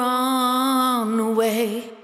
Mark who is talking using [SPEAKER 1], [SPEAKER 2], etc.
[SPEAKER 1] on way.